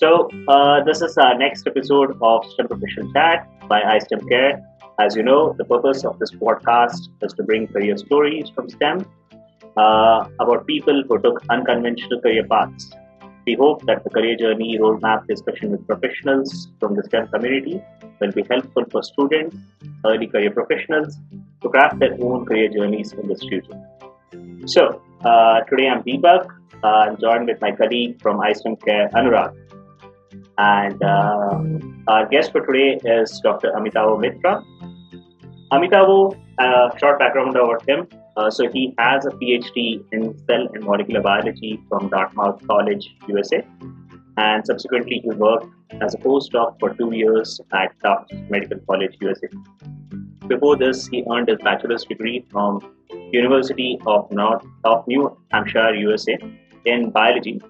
So, uh, this is our next episode of STEM Professional Chat by iSTEM Care. As you know, the purpose of this podcast is to bring career stories from STEM uh, about people who took unconventional career paths. We hope that the career journey roadmap discussion with professionals from the STEM community will be helpful for students, early career professionals to craft their own career journeys in this future. So, uh, today I'm Deepak. Uh, I'm joined with my colleague from iSTEM Care, Anurag. And uh, our guest for today is Dr. Amitavo Mitra. Amitavo, uh, short background about him. Uh, so he has a PhD in cell and molecular biology from Dartmouth College, USA, and subsequently he worked as a postdoc for two years at Tufts Medical College, USA. Before this, he earned his bachelor's degree from University of North of New Hampshire, USA, in biology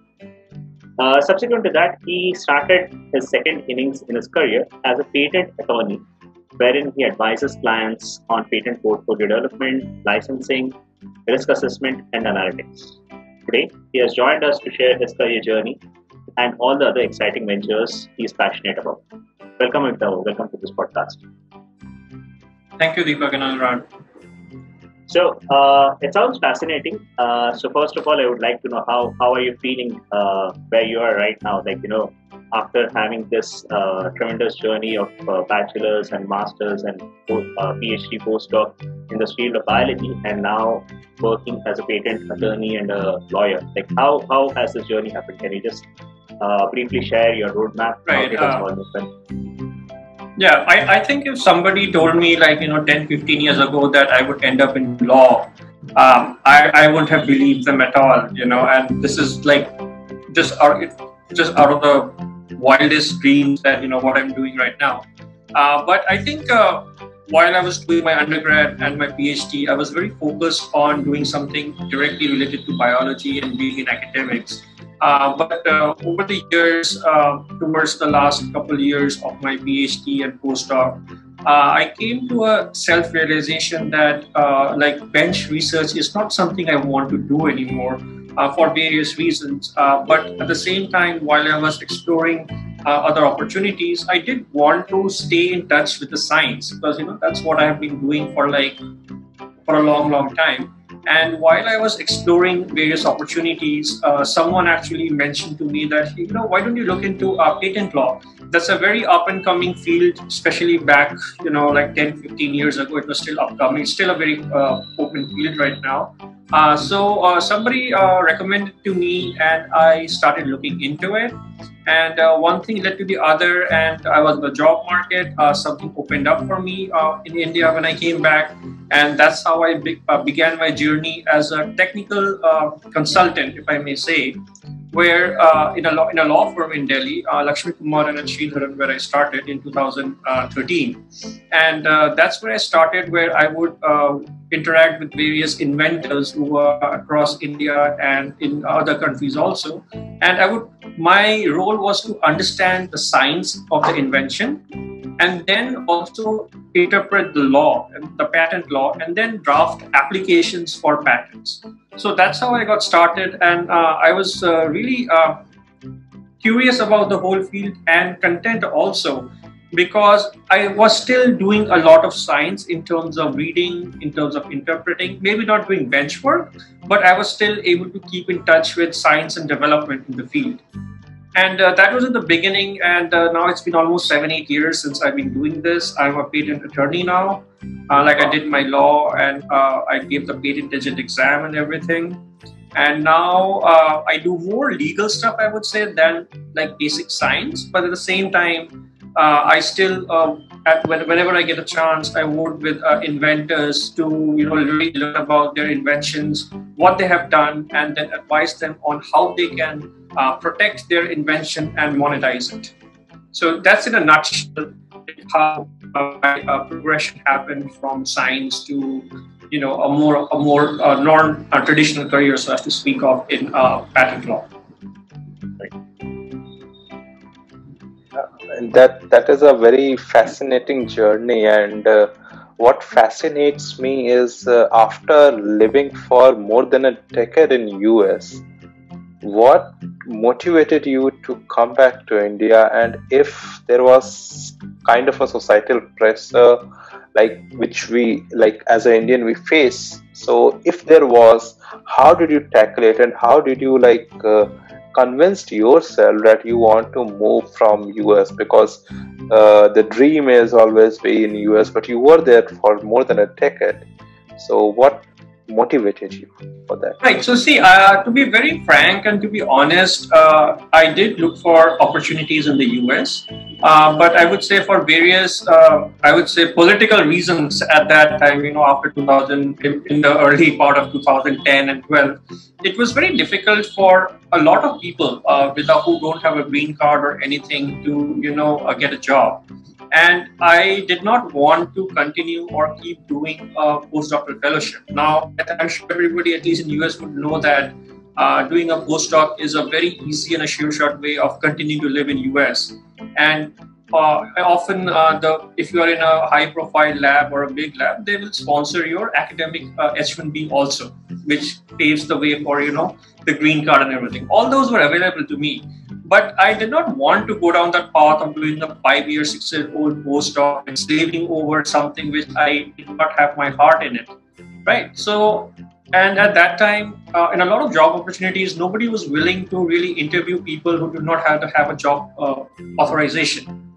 uh, subsequent to that, he started his second innings in his career as a patent attorney, wherein he advises clients on patent portfolio development, licensing, risk assessment, and analytics. Today, he has joined us to share his career journey and all the other exciting ventures he is passionate about. Welcome, Amitavo. Welcome to this podcast. Thank you, Deepak and Anurag. So uh, it sounds fascinating. Uh, so first of all, I would like to know how how are you feeling uh, where you are right now? Like you know, after having this uh, tremendous journey of uh, bachelor's and masters and uh, PhD postdoc in the field of biology, and now working as a patent attorney and a lawyer. Like how how has this journey happened? Can you just briefly share your roadmap? Right. Yeah, I, I think if somebody told me like, you know, 10, 15 years ago that I would end up in law, um, I, I wouldn't have believed them at all, you know, and this is like just out, just out of the wildest dreams that, you know, what I'm doing right now. Uh, but I think uh, while I was doing my undergrad and my PhD, I was very focused on doing something directly related to biology and being in academics. Uh, but uh, over the years, uh, towards the last couple years of my PhD and postdoc, uh, I came to a self-realization that uh, like bench research is not something I want to do anymore for various reasons. but at the same time, while I was exploring other opportunities, I did want to stay in touch with the science because you know that's what I have been doing for like for a long, long time. And while I was exploring various opportunities, uh, someone actually mentioned to me that, you know, why don't you look into uh, patent law? That's a very up and coming field, especially back, you know, like 10, 15 years ago. It was still upcoming. It's still a very uh, open field right now. Uh, so uh, somebody uh, recommended to me, and I started looking into it. And one thing led to the other, and I was in the job market. Something opened up for me in India when I came back, and that's how I be- began my journey as a technical consultant, if I may say where uh, in, a law, in a law firm in Delhi, uh, Lakshmikumaran and Sridharan, where I started in 2013. And uh, that's where I started, where I would uh, interact with various inventors who were across India and in other countries also. And I would, my role was to understand the science of the invention and then also interpret the law, the patent law, and then draft applications for patents. So that's how I got started, and uh, I was uh, really uh, curious about the whole field and content also because I was still doing a lot of science in terms of reading, in terms of interpreting, maybe not doing bench work, but I was still able to keep in touch with science and development in the field. And uh, that was in the beginning, and uh, now it's been almost seven, eight years since I've been doing this. I'm a patent attorney now. Uh, like I did my law, and uh, I gave the patent agent exam and everything. And now uh, I do more legal stuff, I would say, than like basic science. But at the same time, uh, I still, at, whenever I get a chance, I work with inventors to you know really learn about their inventions, what they have done, and then advise them on how they can uh, protect their invention and monetize it. So that's in a nutshell how uh, progression happened from science to you know a more a more uh, non-traditional career, so as to speak of in uh, patent law. And that that is a very fascinating journey and uh, what fascinates me is uh, after living for more than a decade in us what motivated you to come back to India, and if there was kind of a societal pressure like which we like as an Indian we face. So if there was, how did you tackle it, and how did you like uh, convinced yourself that you want to move from US because uh, the dream is always be in US, but you were there for more than a decade. So what motivated you for that? Right. So, see, uh, to be very frank and to be honest, uh, I did look for opportunities in the US, uh, but I would say for various, uh, I would say political reasons at that time, you know, after 2000, in, in, the early part of 2010 and 12, it was very difficult for a lot of people uh, without who don't have a green card or anything to, you know, uh, get a job and I did not want to continue or keep doing a postdoctoral fellowship. Now, I'm sure everybody, at least in the US, would know that uh, doing a postdoc is a very easy and a sure shot way of continuing to live in US. And uh, often, uh, the if you are in a high-profile lab or a big lab, they will sponsor your academic uh, H-1B also, which paves the way for you know the green card and everything. All those were available to me. But I did not want to go down that path of doing a five year, six year old postdoc and slaving over something which I did not have my heart in it. Right. So, and at that time, uh, in a lot of job opportunities, nobody was willing to really interview people who did not have to have a job uh, authorization.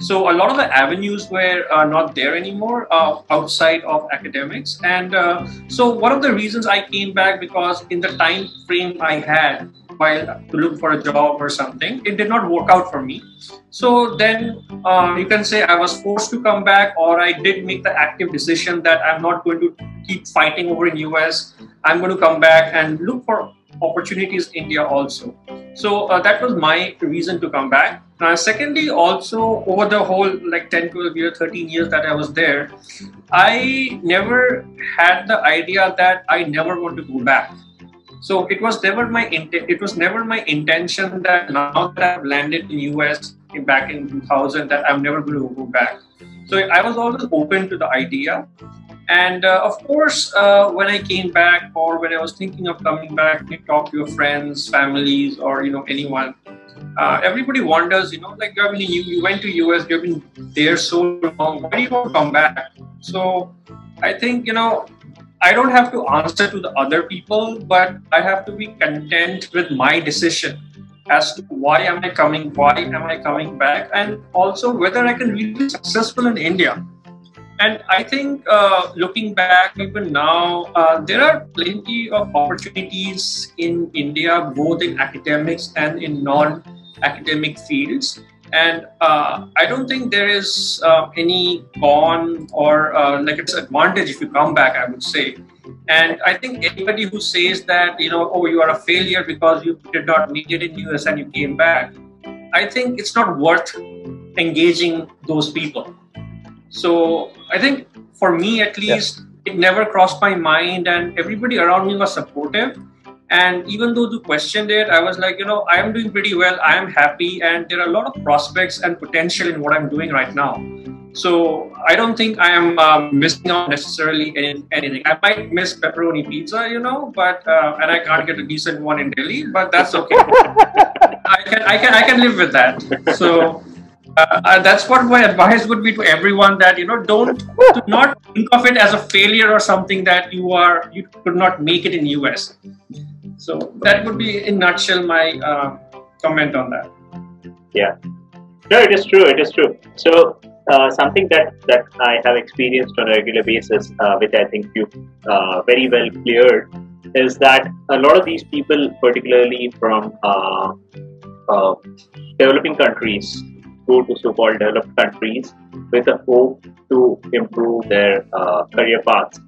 So a lot of the avenues were uh, not there anymore uh, outside of academics, and uh, so one of the reasons I came back because in the time frame I had, while to look for a job or something. It did not work out for me. So then uh, you can say I was forced to come back, or I did make the active decision that I'm not going to keep fighting over in US. I'm going to come back and look for opportunities in India also. So uh, that was my reason to come back. Uh, secondly, also over the whole like 10, 12 years, 13 years that I was there, I never had the idea that I never want to go back. So it was never my int- it was never my intention that now that I've landed in US back in 2000 that I'm never going to go back. So I was always open to the idea. And uh, of course, uh, when I came back or when I was thinking of coming back, you talk to your friends, families, or you know anyone. Uh, everybody wonders, you know, like I mean, you, you went to US, you've been there so long. Why do you want to come back? So I think you know I don't have to answer to the other people, but I have to be content with my decision as to why am I coming, why am I coming back, and also whether I can really be successful in India. And I think uh, looking back, even now, uh, there are plenty of opportunities in India, both in academics and in non academic fields and uh, I don't think there is uh, any con or uh, like it's advantage if you come back. I would say, and I think anybody who says that you know, oh, you are a failure because you did not make it in US and you came back, I think it's not worth engaging those people. So I think for me at least, yeah. it never crossed my mind, and everybody around me was supportive and even though you questioned it, I was like, you know, I am doing pretty well. I am happy, and there are a lot of prospects and potential in what I'm doing right now. So I don't think I am um, missing out necessarily any, anything. I might miss pepperoni pizza, you know, but uh, and I can't get a decent one in Delhi, but that's okay. I can I can I can live with that. So. Uh, uh, that's what my advice would be to everyone that you know don't do not think of it as a failure or something that you are you could not make it in us so that would be, in nutshell, my uh, comment on that. Yeah. No, it is true. It is true. So uh, something that that I have experienced on a regular basis, uh, which I think you uh, very well cleared, is that a lot of these people, particularly from uh, uh, developing countries, go to so-called developed countries with a hope to improve their career paths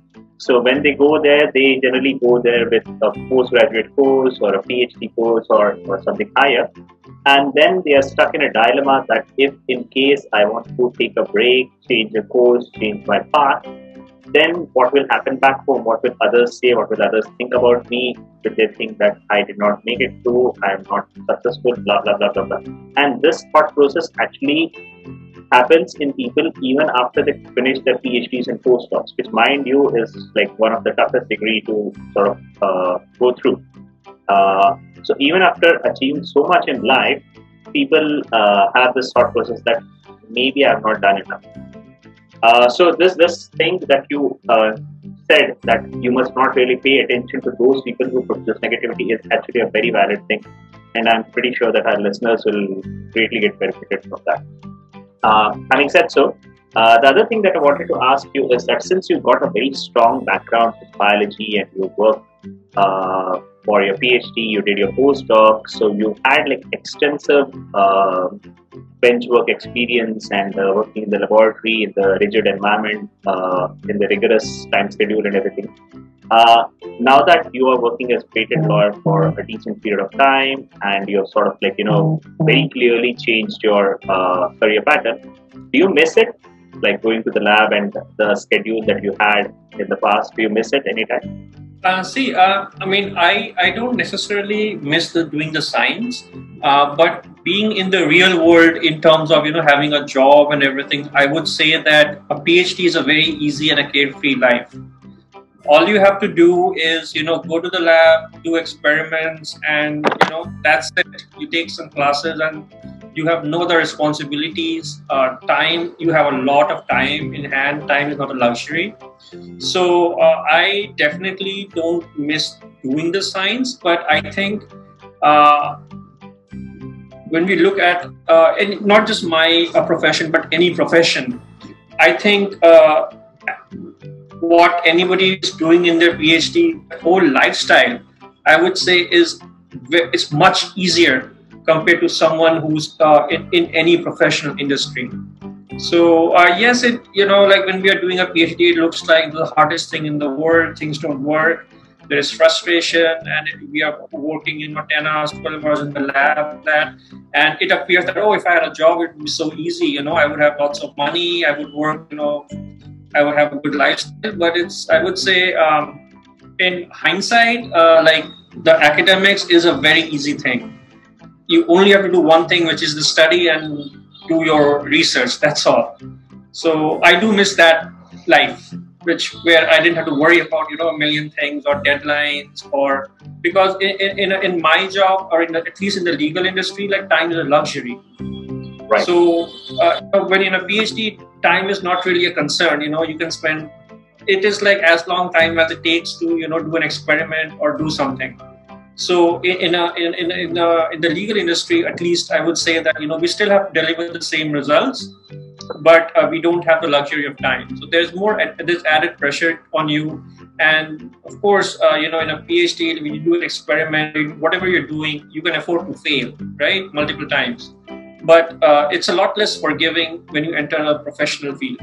so when they go there, they generally go there with a postgraduate course or a PhD course or, or something higher. And then they are stuck in a dilemma that if in case I want to take a break, change a course, change my path, then what will happen back home? What will others say? What will others think about me? Will they think that I did not make it through? I am not successful, blah, blah, blah, blah, blah. And this thought process actually happens in people even after they finish their PhDs and postdocs, which, mind you, is like one of the toughest degree to sort of uh, go through. Uh, So even after achieving so much in life, people uh, have this thought process that maybe I've not done enough. Uh, so this this thing that you uh, said that you must not really pay attention to those people who produce negativity is actually a very valid thing, and I'm pretty sure that our listeners will greatly get benefited from that. Uh, having said so, uh, the other thing that I wanted to ask you is that since you've got a very strong background in biology and you work uh, for your PhD, you did your postdoc, so you had like extensive uh, bench work experience and uh, working in the laboratory in the rigid environment, uh, in the rigorous time schedule and everything. Uh, now that you are working as a patent lawyer for a decent period of time and you've sort of like you know very clearly changed your career pattern, do you miss it? like going to the lab and the schedule that you had in the past? Do you miss it anytime? Uh, see, uh, I mean, I, I don't necessarily miss the doing the science, uh, but being in the real world in terms of you know having a job and everything, I would say that a PhD is a very easy and a carefree life. All you have to do is you know go to the lab, do experiments, and you know that's it. You take some classes and you have no other responsibilities uh, time you have a lot of time in hand. Time is not a luxury. So uh, i definitely don't miss doing the science but i think uh, when we look at uh, and not just my uh, profession but any profession i think uh, what anybody is doing in their phd whole lifestyle i would say is it's much easier compared to someone who's uh, in, in any professional industry. So uh, yes, it you know like when we are doing a PhD, it looks like the hardest thing in the world. Things don't work. There is frustration, and we are working in you know, 10 hours, 12 hours in the lab. That and it appears that oh, if I had a job, it would be so easy. You know, I would have lots of money. I would work. You know, I would have a good lifestyle. But it's I would say um, in hindsight, uh, like the academics is a very easy thing you only have to do one thing, which is the study and do your research. That's all. So I do miss that life, which where I didn't have to worry about you know a million things or deadlines or because in in, in my job or in the, at least in the legal industry, like time is a luxury. Right. So uh, when in a PhD, time is not really a concern. You know, you can spend. It is like as long time as it takes to you know do an experiment or do something so in, a, in, in, in, a, in the legal industry, at least I would say that, you know, we still have to deliver the same results, but uh, we don't have the luxury of time. So there's more, there's added pressure on you. And of course, uh, you know, in a PhD, when you do an experiment, whatever you're doing, you can afford to fail, right? Multiple times. But uh, it's a lot less forgiving when you enter a professional field.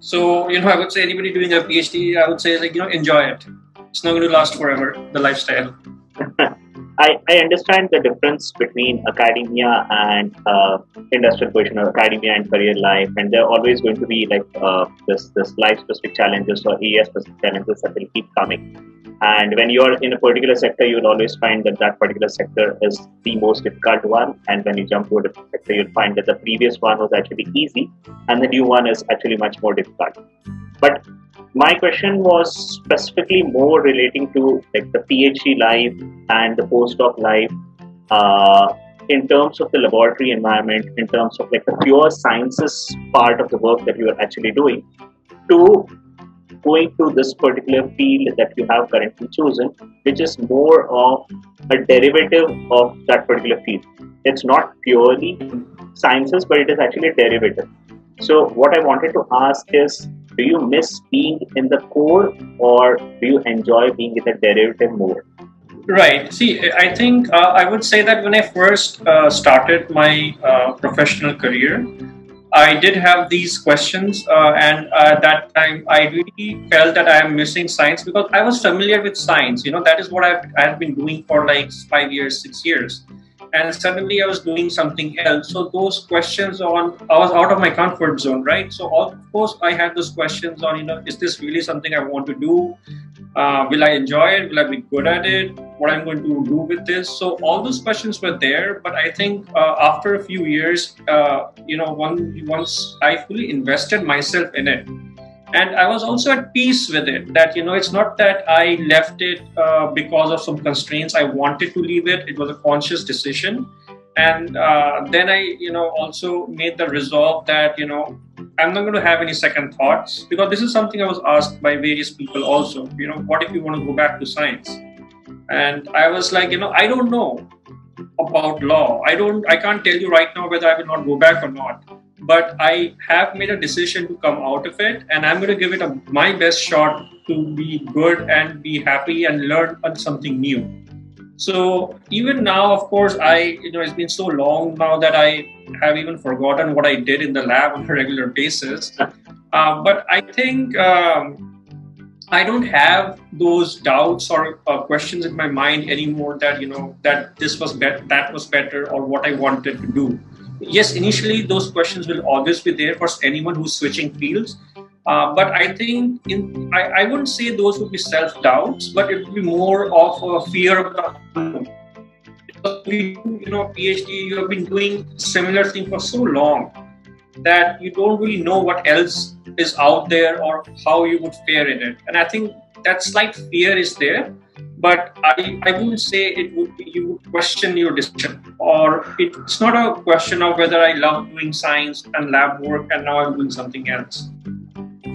So, you know, I would say anybody doing a PhD, I would say, like, you know, enjoy it. It's not going to last forever, the lifestyle. I, I understand the difference between academia and uh, industrial position or academia and career life, and there are always going to be like uh, this this life specific challenges or ES specific challenges that will keep coming. And when you're in a particular sector, you'll always find that that particular sector is the most difficult one. And when you jump to a different sector, you'll find that the previous one was actually easy, and the new one is actually much more difficult. But my question was specifically more relating to like the PhD life and the postdoc life uh, in terms of the laboratory environment, in terms of like the pure sciences part of the work that you are actually doing, to going to this particular field that you have currently chosen, which is more of a derivative of that particular field. It's not purely sciences, but it is actually a derivative. So, what I wanted to ask is do you miss being in the core or do you enjoy being in the derivative more? Right. See, I think uh, I would say that when I first uh, started my uh, professional career, I did have these questions, uh, and at uh, that time I really felt that I am missing science because I was familiar with science. You know, that is what I've, I've been doing for like five years, six years and suddenly I was doing something else. So those questions on I was out of my comfort zone, right? So of course I had those questions on you know is this really something I want to do? Uh, will I enjoy it? Will I be good at it? What I'm going to do with this? So all those questions were there, but I think uh, after a few years, uh, you know, one, once I fully invested myself in it, and i was also at peace with it that you know it's not that i left it uh, because of some constraints. I wanted to leave it. It was a conscious decision. And uh, then i you know also made the resolve that you know i'm not going to have any second thoughts because this is something i was asked by various people also. You know what if you want to go back to science? And i was like you know i don't know about law. I don't i can't tell you right now whether i will not go back or not but I have made a decision to come out of it, and I'm going to give it a, my best shot to be good and be happy and learn something new. So even now, of course, I you know it's been so long now that I have even forgotten what I did in the lab on a regular basis. Uh, but I think um, I don't have those doubts or uh, questions in my mind anymore that you know that this was better, that was better, or what I wanted to do yes, initially those questions will always be there for anyone who's switching fields. Uh, but I think in I, I wouldn't say those would be self doubts, but it would be more of a fear of the unknown. you know, PhD, you have been doing similar thing for so long that you don't really know what else is out there or how you would fare in it. And I think that slight fear is there but I, I wouldn't say it would be, you would question your decision or it's not a question of whether I love doing science and lab work and now I'm doing something else.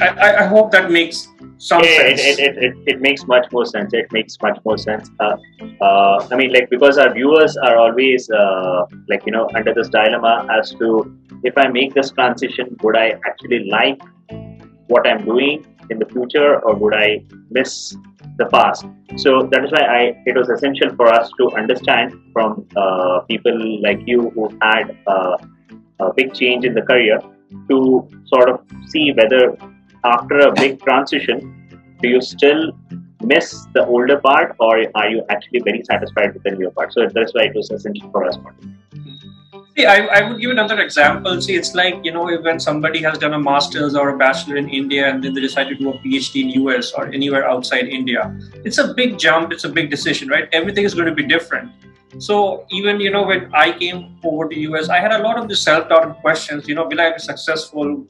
I, I hope that makes some sense. It, it, it, it, makes much more sense. It makes much more sense. Uh, uh, I mean, like, because our viewers are always, uh, like, you know, under this dilemma as to if I make this transition, would I actually like what I'm doing in the future or would I miss the past. So that is why I it was essential for us to understand from uh, people like you who had uh, a big change in the career to sort of see whether after a big transition do you still miss the older part or are you actually very satisfied with the newer part. So that's why it was essential for us. See, I, I would give another example. See, it's like, you know, when somebody has done a master's or a bachelor in India and then they decide to do a PhD in US or anywhere outside India, it's a big jump, it's a big decision, right? Everything is going to be different. So even, you know, when I came over to US, I had a lot of the self-doubt questions, you know, will I be successful?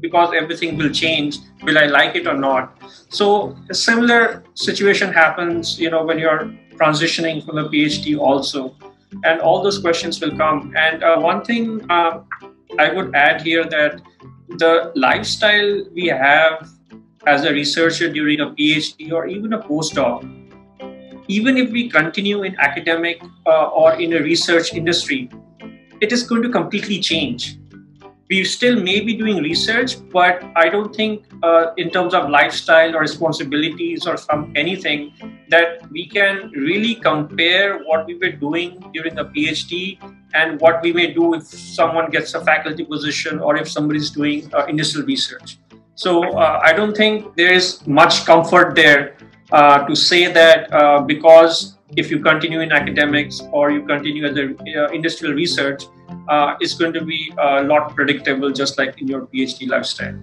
Because everything will change. Will I like it or not? So a similar situation happens, you know, when you're transitioning from a PhD also and all those questions will come. And uh, one thing uh, I would add here that the lifestyle we have as a researcher during a PhD or even a postdoc, even if we continue in academic uh, or in a research industry, it is going to completely change we still may be doing research, but I don't think uh, in terms of lifestyle or responsibilities or some anything that we can really compare what we were doing during a PhD and what we may do if someone gets a faculty position or if somebody is doing uh, industrial research. So uh, I don't think there is much comfort there uh, to say that uh, because if you continue in academics or you continue as a uh, industrial research, uh, it's going to be a lot predictable, just like in your PhD lifestyle.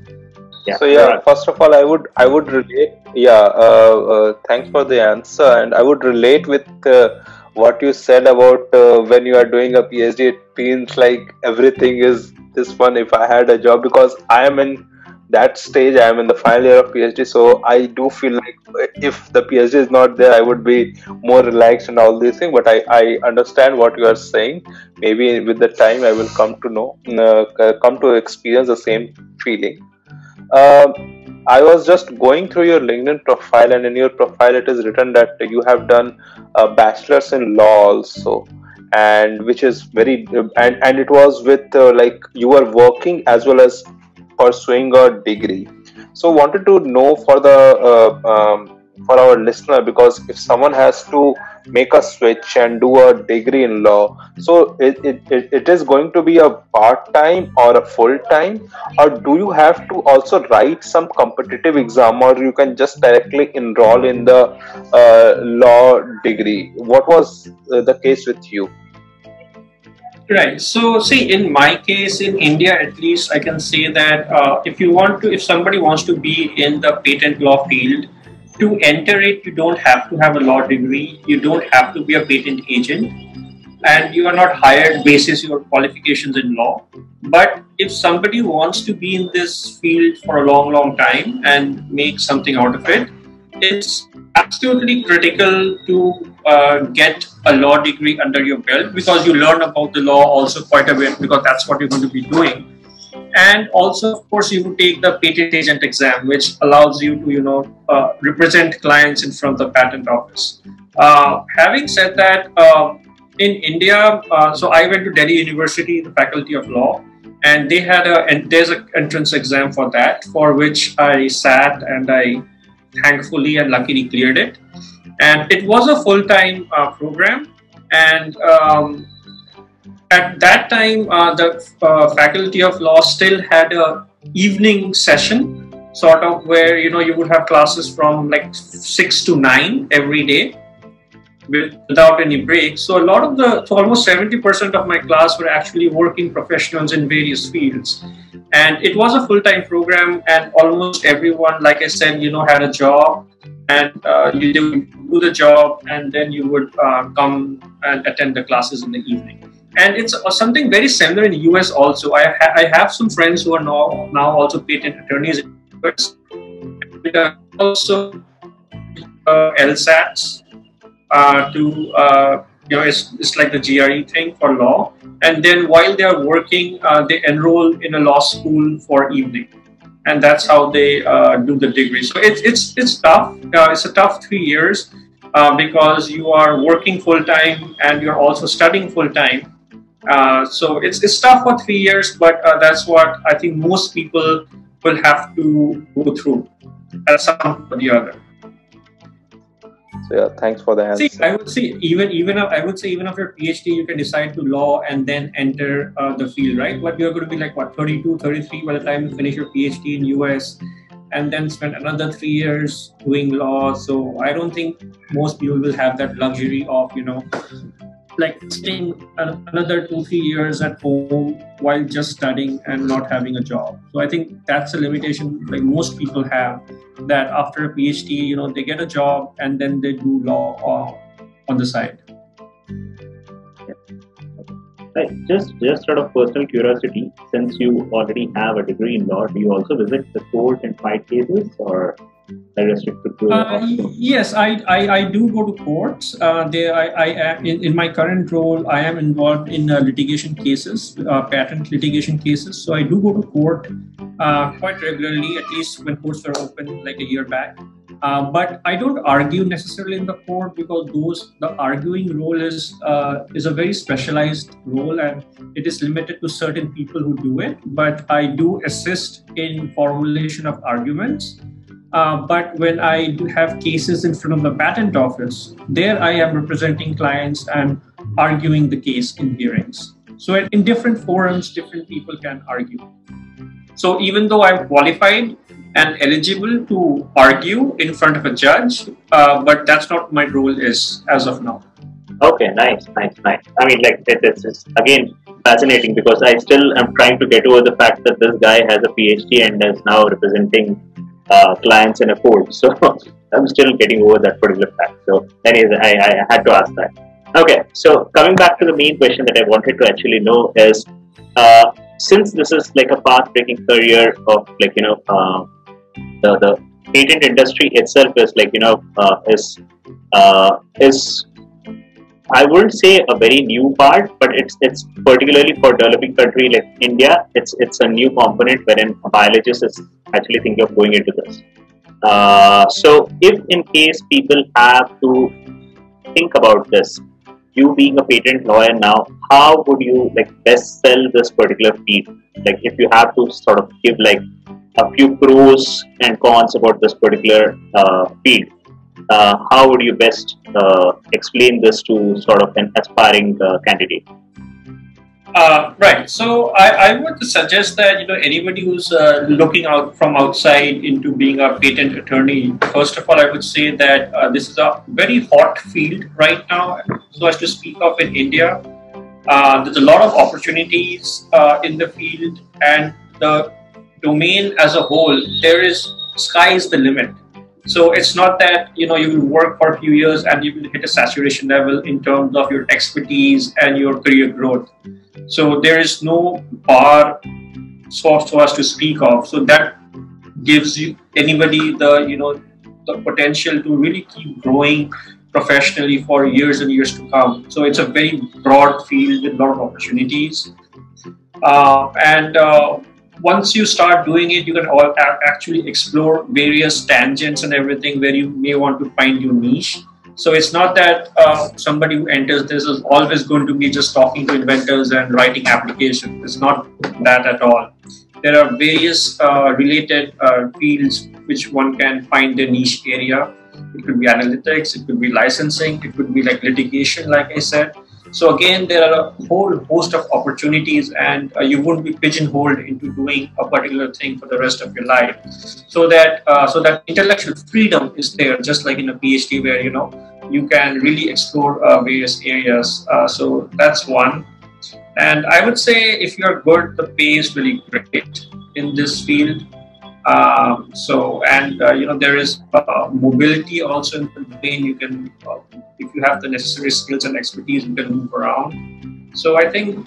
Yeah. So yeah, first of all, I would I would relate. Yeah, uh, uh, thanks for the answer, and I would relate with uh, what you said about uh, when you are doing a PhD. It feels like everything is this one. If I had a job, because I am in that stage i am in the final year of phd so i do feel like if the phd is not there i would be more relaxed and all these things but i, I understand what you are saying. Maybe with the time i will come to know uh, come to experience the same feeling. Uh, i was just going through your linkedin profile and in your profile it is written that you have done a bachelor's in law also and which is very and and it was with uh, like you were working as well as pursuing a degree. So, wanted to know for the uh, um, for our listener because if someone has to make a switch and do a degree in law, so it, it, it is going to be a part time or a full time, or do you have to also write some competitive exam, or you can just directly enroll in the uh, law degree? What was uh, the case with you? Right. So, see, in my case, in India at least, I can say that uh, if you want to, if somebody wants to be in the patent law field, to enter it, you don't have to have a law degree. You don't have to be a patent agent. and you are not hired basis your qualifications in law. But if somebody wants to be in this field for a long, long time and make something out of it, it's absolutely critical to uh, get a law degree under your belt because you learn about the law also quite a bit because that's what you're going to be doing. And also, of course, you would take the patent agent exam, which allows you to, you know, uh, represent clients in front of the patent office. Uh, having said that, um, in India, uh, so I went to Delhi University, the Faculty of Law, and they had a and there's an entrance exam for that, for which I sat and I thankfully and luckily cleared it. And it was a full time uh, program, and um, at that time, uh, the uh, Faculty of Law still had a evening session, sort of where you know you would have classes from like six to nine every day without any breaks. So a lot of the, so almost 70% of my class were actually working professionals in various fields. And it was a full-time program and almost everyone, like I said, you know, had a job and uh, you do, the job and then you would uh, come and attend the classes in the evening. And it's uh, something very similar in the US also. I, ha- I have some friends who are now, now also patent attorneys US. Also uh, LSATs uh, to uh, you know it's, it's like the GRE thing for law, and then while they are working, uh, they enroll in a law school for evening, and that's how they uh, do the degree. So it's it's it's tough. Uh, it's a tough three years because you are working full time and you're also studying full time. so it's it's tough for three years, but that's what I think most people will have to go through at some point or the other. So yeah, thanks for the answer. See, I would say even even I would say even after PhD, you can decide to law and then enter uh, the field, right? But you're going to be like what 32, 33 by the time you finish your PhD in US, and then spend another three years doing law. So I don't think most people will have that luxury of you know like staying another two three years at home while just studying and not having a job so i think that's a limitation like most people have that after a phd you know they get a job and then they do law on the side. Just, just out of personal curiosity, since you already have a degree in law, do you also visit the court and fight cases, or? Uh, yes, I, I, I do go to courts. Uh, there, I, I am in, in my current role. I am involved in uh, litigation cases, uh, patent litigation cases. So I do go to court uh, quite regularly, at least when courts were open, like a year back. Uh, but I don't argue necessarily in the court because those the arguing role is uh, is a very specialized role and it is limited to certain people who do it. But I do assist in formulation of arguments. Uh, but when I have cases in front of the patent office, there I am representing clients and arguing the case in hearings. So in different forums, different people can argue. So even though I'm qualified, and eligible to argue in front of a judge, uh, but that's not my role is as of now. Okay, nice, nice, nice. I mean, like this is again fascinating because I still am trying to get over the fact that this guy has a PhD and is now representing uh, clients in a court. So I'm still getting over that particular fact. So, anyways, I, I had to ask that. Okay, so coming back to the main question that I wanted to actually know is. Uh, since this is like a path-breaking career of like you know uh, the, the patent industry itself is like you know uh, is uh, is I wouldn't say a very new part, but it's it's particularly for developing country like India. It's it's a new component wherein a biologist is actually thinking of going into this. Uh, so if in case people have to think about this, you being a patent lawyer now, how would you like best sell this particular field? Like if you have to sort of give like a few pros and cons about this particular uh, field. Uh, how would you best uh, explain this to sort of an aspiring uh, candidate? Uh, right. So I, I, would suggest that you know anybody who's uh, looking out from outside into being a patent attorney. First of all, I would say that this is a very hot field right now. So as to speak of in India, there's a lot of opportunities in the field, and the domain as a whole, there is sky is the limit. So it's not that you know you will work for a few years and you will hit a saturation level in terms of your expertise and your career growth. So there is no bar for, us to speak of. So that gives you anybody the you know the potential to really keep growing professionally for years and years to come. So it's a very broad field with a lot of opportunities. Uh, and uh, once you start doing it, you can all actually explore various tangents and everything where you may want to find your niche. So it's not that uh, somebody who enters this is always going to be just talking to inventors and writing applications. It's not that at all. There are various uh, related uh, fields which one can find their niche area. It could be analytics, it could be licensing, it could be like litigation, like I said. So again, there are a whole host of opportunities, and uh, you won't be pigeonholed into doing a particular thing for the rest of your life. So that uh, so that intellectual freedom is there, just like in a PhD, where you know you can really explore uh, various areas. Uh, so that's one. And I would say if you are good, the pay is really great in this field. Um, so and uh, you know there is uh, mobility also in the domain. You can uh, if you have the necessary skills and expertise, you can move around. So I think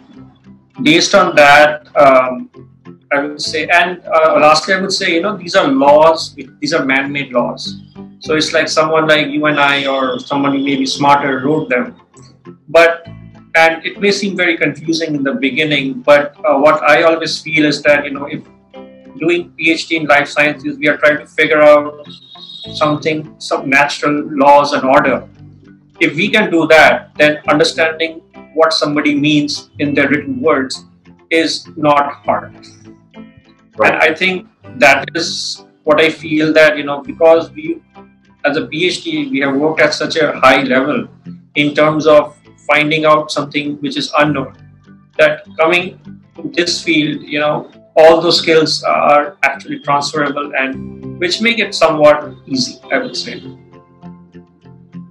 based on that, um, I would say, and uh, lastly, I would say, you know, these are laws. These are man-made laws. So it's like someone like you and I, or someone who may be smarter, wrote them. But and it may seem very confusing in the beginning, but uh, what I always feel is that you know, if doing PhD in life sciences, we are trying to figure out something, some natural laws and order if we can do that, then understanding what somebody means in their written words is not hard. Right. And I think that is what I feel that, you know, because we, as a PhD, we have worked at such a high level in terms of finding out something which is unknown, that coming to this field, you know, all those skills are actually transferable and which make it somewhat easy, I would say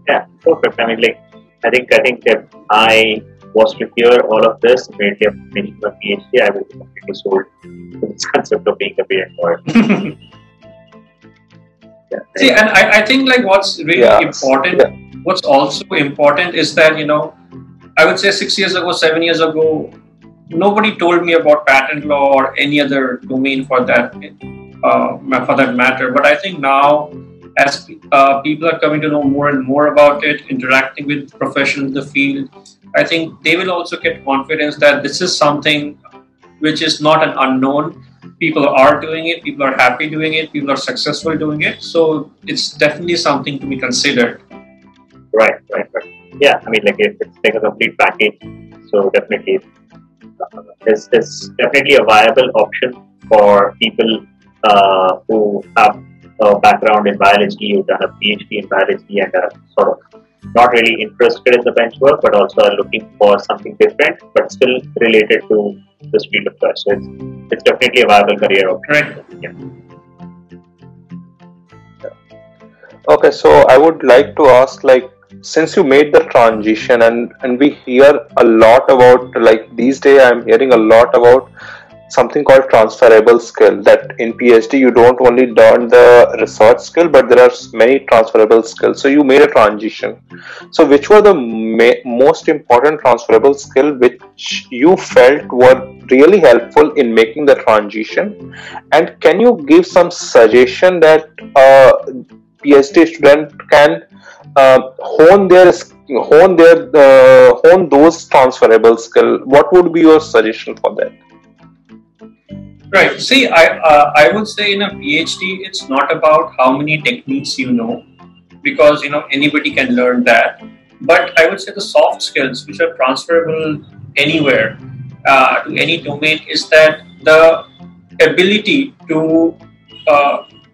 yeah, perfect. I mean, like, I think I think that I was to hear all of this immediately after finishing my PhD, I would be completely sold to this concept of being a PhD lawyer. yeah, See, and I, I think like what's really yeah. important, yeah. what's also important is that you know, I would say six years ago, seven years ago, nobody told me about patent law or any other domain for that uh, for that matter. But I think now as uh, people are coming to know more and more about it, interacting with professionals in the field, I think they will also get confidence that this is something which is not an unknown. People are doing it, people are happy doing it, people are successful doing it. So it's definitely something to be considered. Right, right, right. Yeah, I mean, like if it's like a complete package, so definitely it's, it's definitely a viable option for people uh, who have a background in biology, who've done a PhD in biology, and are sort of not really interested in the bench work, but also are looking for something different, but still related to this field of choice. So it's, it's definitely a viable career option. Right. Yeah. Okay, so I would like to ask, like, since you made the transition, and and we hear a lot about, like, these days I'm hearing a lot about something called transferable skill that in phd you don't only learn the research skill but there are many transferable skills. So you made a transition. So which were the ma- most important transferable skill which you felt were really helpful in making the transition? And can you give some suggestion that uh, a phd student can uh, hone their hone their uh, hone those transferable skill what would be your suggestion for that Right. See, I uh, I would say in a PhD, it's not about how many techniques you know, because you know anybody can learn that. But I would say the soft skills, which are transferable anywhere uh, to any domain, is that the ability to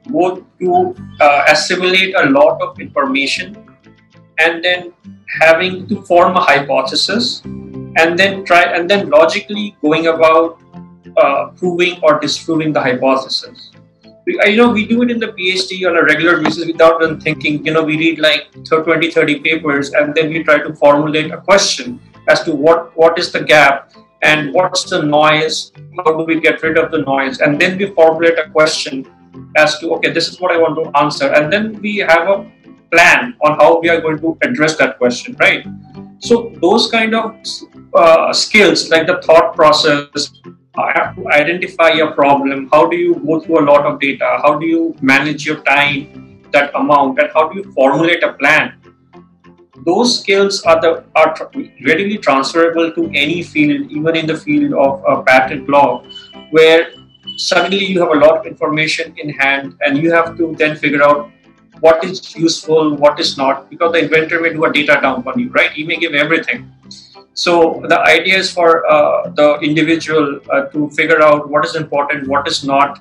go to uh, assimilate a lot of information and then having to form a hypothesis and then try and then logically going about uh, proving or disproving the hypothesis. We, you know, we do it in the PhD on a regular basis without even thinking. You know, we read like 20, 30 papers and then we try to formulate a question as to what, what is the gap and what's the noise, how do we get rid of the noise, and then we formulate a question as to okay, this is what I want to answer, and then we have a plan on how we are going to address that question, right? So those kind of uh, skills, like the thought process, I have to identify your problem. How do you go through a lot of data? How do you manage your time, that amount, and how do you formulate a plan? Those skills are the are readily transferable to any field, even in the field of uh, patent law, where suddenly you have a lot of information in hand, and you have to then figure out what is useful, what is not, because the inventor may do a data dump on you, right? He may give everything. So the idea is for uh, the individual uh, to figure out what is important, what is not,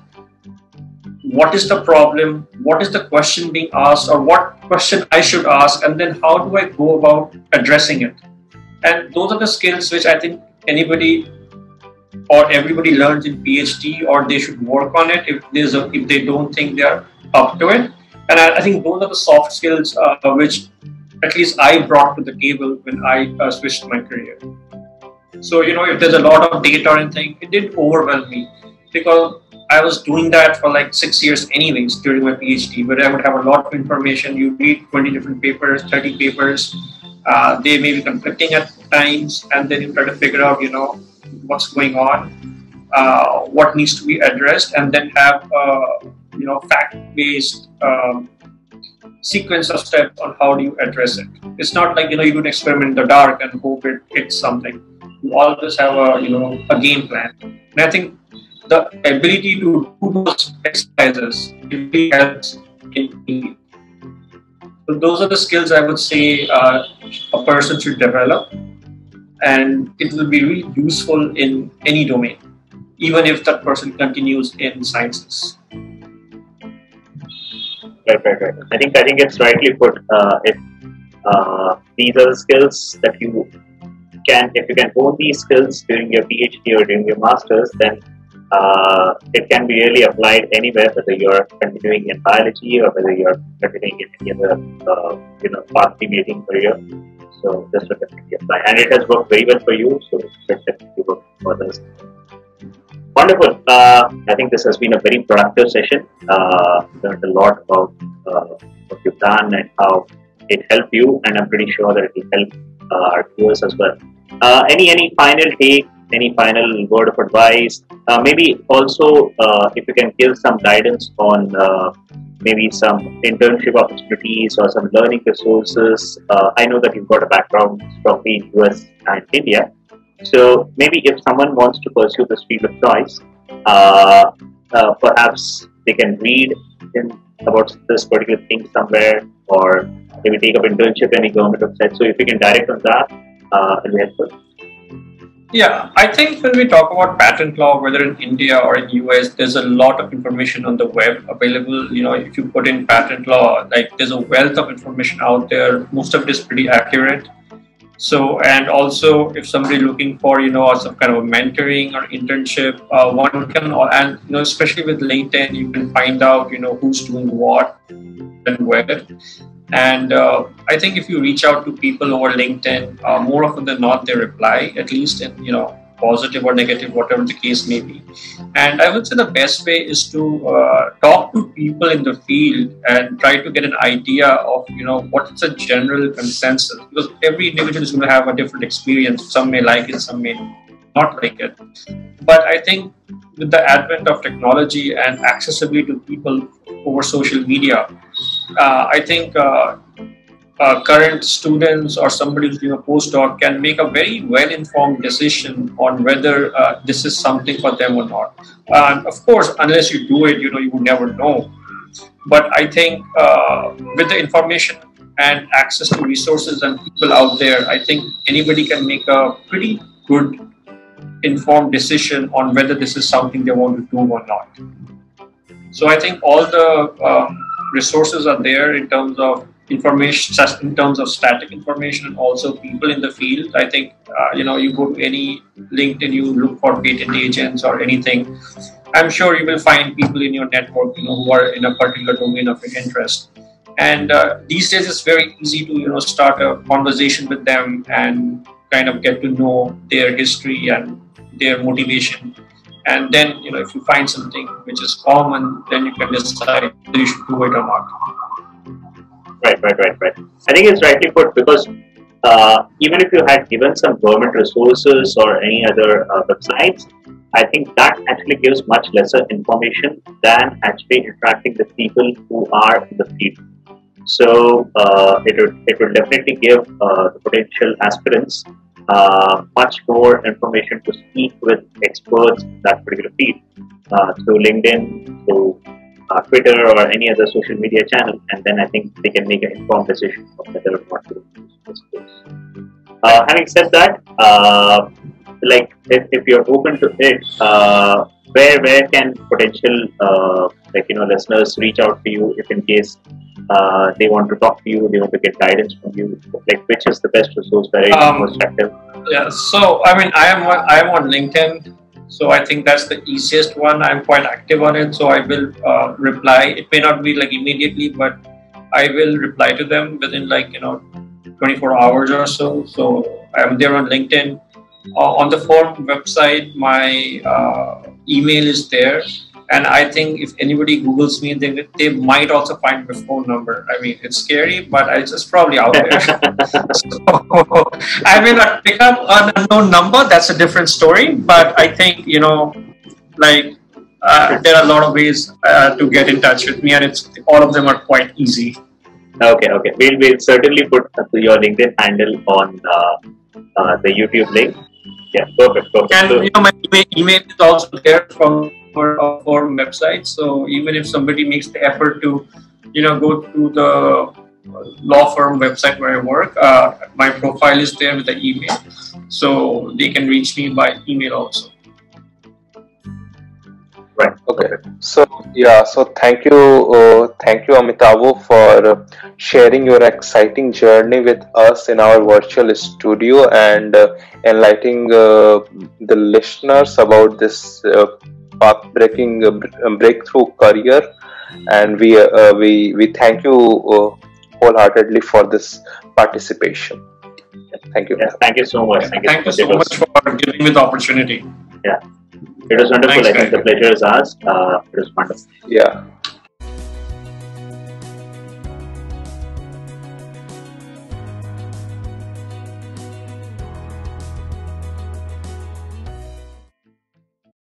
what is the problem, what is the question being asked, or what question I should ask, and then how do I go about addressing it. And those are the skills which I think anybody or everybody learns in PhD, or they should work on it if there's a, if they don't think they are up to it and I, I, think those are the soft skills uh, which at least I brought to the table when I uh, switched my career. So, you know, if there's a lot of data or anything, it didn't overwhelm me because I was doing that for like six years, anyways, during my PhD, where I would have a lot of information. You read 20 different papers, 30 papers. Uh, they may be conflicting at times, and then you try to figure out, you know, what's going on, uh, what needs to be addressed, and then have uh, you know fact-based um, sequence of steps on how do you address it. It's not like you know you do an experiment in the dark and hope it hits something. You always have a you know a game plan, and I think the ability to do those exercises really helps in. So those are the skills I would say uh, a person should develop, and it will be really useful in any domain, even if that person continues in sciences. Right, right, right. I think I think it's rightly put. Uh, if uh, these are the skills that you can, if you can hone these skills during your PhD or during your masters, then uh, it can be really applied anywhere, whether you're continuing in biology or whether you're continuing in any other, uh, you know, path-deviating career. So definitely apply, and it has worked very well for you. So let definitely work for others. Wonderful. Uh, I think this has been a very productive session. Uh, learned a lot about uh, what you've done and how it helped you, and I'm pretty sure that it will help uh, our viewers as well. Uh, any any final take? Any final word of advice? Uh, maybe also if you can give some guidance on maybe some internship opportunities or some learning resources. I know that you've got a background from the US and India. So maybe if someone wants to pursue this field of choice, uh, uh, perhaps they can read in about this particular thing somewhere, or maybe take up internship in any government website. So if you can direct on that, uh, it'll be helpful. Yeah, I think when we talk about patent law, whether in India or in US, there's a lot of information on the web available. You know, if you put in patent law, like there's a wealth of information out there. Most of it is pretty accurate. So, and also if somebody looking for, you know, some kind of mentoring or internship, uh, one can, and, you know, especially with LinkedIn, you can find out, you know, who's doing what and where. And uh, I think if you reach out to people over LinkedIn, uh, more often than not, they reply, at least in, you know, positive or negative, whatever the case may be. And I would say the best way is to uh, talk to people in the field and try to get an idea of, you know, what's a general consensus because every individual is going to have a different experience. Some may like it, some may not like it. But I think with the advent of technology and accessibility to people over social media, I think uh, uh, current students or somebody who's doing a postdoc can make a very well-informed decision on whether uh, this is something for them or not. And of course, unless you do it, you know, you would never know. But I think uh, with the information and access to resources and people out there, I think anybody can make a pretty good informed decision on whether this is something they want to do or not. So I think all the um, resources are there in terms of information in terms of static information and also people in the field. I think uh, you know you go to any linkedin you look for patent agents or anything i'm sure you will find people in your network you know who are in a particular domain of interest. And uh, these days it's very easy to you know start a conversation with them and kind of get to know their history and their motivation and then you know if you find something which is common, then you can decide whether you should do it or not. Right, right, right, right. I think it's rightly put because uh, even if you had given some government resources or any other uh, websites, I think that actually gives much lesser information than actually interacting with people who are in the field. So uh, it would it will definitely give uh, the potential aspirants uh, much more information to speak with experts in that particular field uh, through LinkedIn, through uh, Twitter, or any other social media channel, and then I think they can make an informed decision of whether or not to use this uh, having said that, uh, like if, if you're open to it, uh, where where can potential like you know listeners reach out to you if in case uh, they want to talk to you, they want to get guidance from you. Like, which is the best resource where um, most active? Yeah, so I mean, I am on, I am on LinkedIn, so I think that's the easiest one. I'm quite active on it, so I will uh, reply. It may not be like immediately, but I will reply to them within like you know 24 hours or so. So I'm there on LinkedIn. Uh, on the forum website, my uh, email is there and I think if anybody Googles me, they, they might also find my phone number. I mean, it's scary, but it's just probably out there. so, I may not pick up an unknown number. That's a different story. But I think, you know, like uh, there are a lot of ways uh, to get in touch with me, and it's all of them are quite easy. Okay, okay. We'll, we'll certainly put your LinkedIn handle on uh, uh the YouTube link. Yeah, perfect, perfect. And, you know, my email is also there from our website. So even if somebody makes the effort to, you know, go to the law firm website where I work, uh, my profile is there with the email, so they can reach me by email also. Right. Okay. So yeah. So thank you, uh, thank you, Amitavo, for uh, sharing your exciting journey with us in our virtual studio and uh, enlightening uh, the listeners about this uh, path-breaking uh, breakthrough career. And we we we thank you wholeheartedly for this participation. Thank you. Yes, thank you so much. Thank you, thank you so much for giving me the opportunity. Yeah. It was wonderful. Thanks, I think the pleasure is ours. Uh, it was wonderful. Yeah.